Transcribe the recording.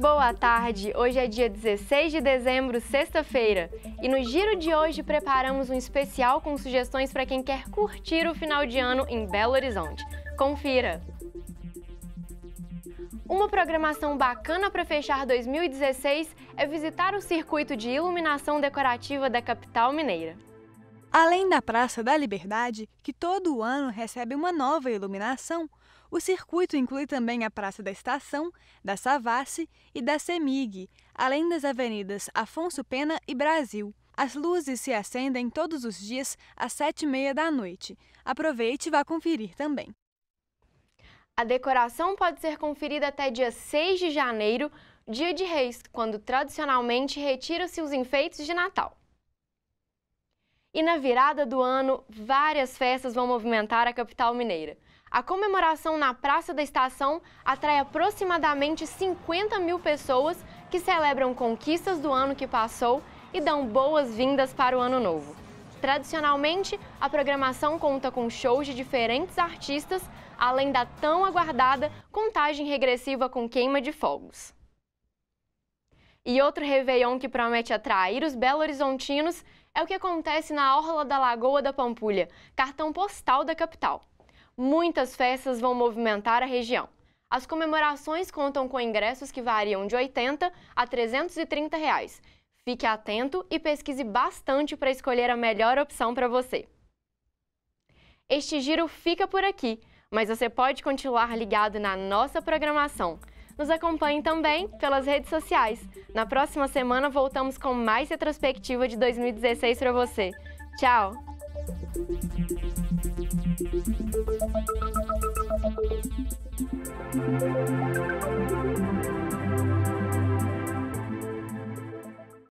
Boa tarde! Hoje é dia 16 de dezembro, sexta-feira. E no giro de hoje preparamos um especial com sugestões para quem quer curtir o final de ano em Belo Horizonte. Confira! Uma programação bacana para fechar 2016 é visitar o circuito de iluminação decorativa da capital mineira. Além da Praça da Liberdade, que todo ano recebe uma nova iluminação, o circuito inclui também a Praça da Estação, da Savassi e da Semig, além das avenidas Afonso Pena e Brasil. As luzes se acendem todos os dias às sete e meia da noite. Aproveite e vá conferir também. A decoração pode ser conferida até dia 6 de janeiro, dia de reis, quando tradicionalmente retira-se os enfeites de Natal. E na virada do ano, várias festas vão movimentar a capital mineira. A comemoração na Praça da Estação atrai aproximadamente 50 mil pessoas que celebram conquistas do ano que passou e dão boas-vindas para o ano novo. Tradicionalmente, a programação conta com shows de diferentes artistas, além da tão aguardada contagem regressiva com queima de fogos. E outro Réveillon que promete atrair os belo-horizontinos é o que acontece na Orla da Lagoa da Pampulha, cartão postal da capital muitas festas vão movimentar a região. As comemorações contam com ingressos que variam de 80 a 330 reais. Fique atento e pesquise bastante para escolher a melhor opção para você. Este giro fica por aqui, mas você pode continuar ligado na nossa programação. Nos acompanhe também pelas redes sociais. Na próxima semana voltamos com mais retrospectiva de 2016 para você. Tchau!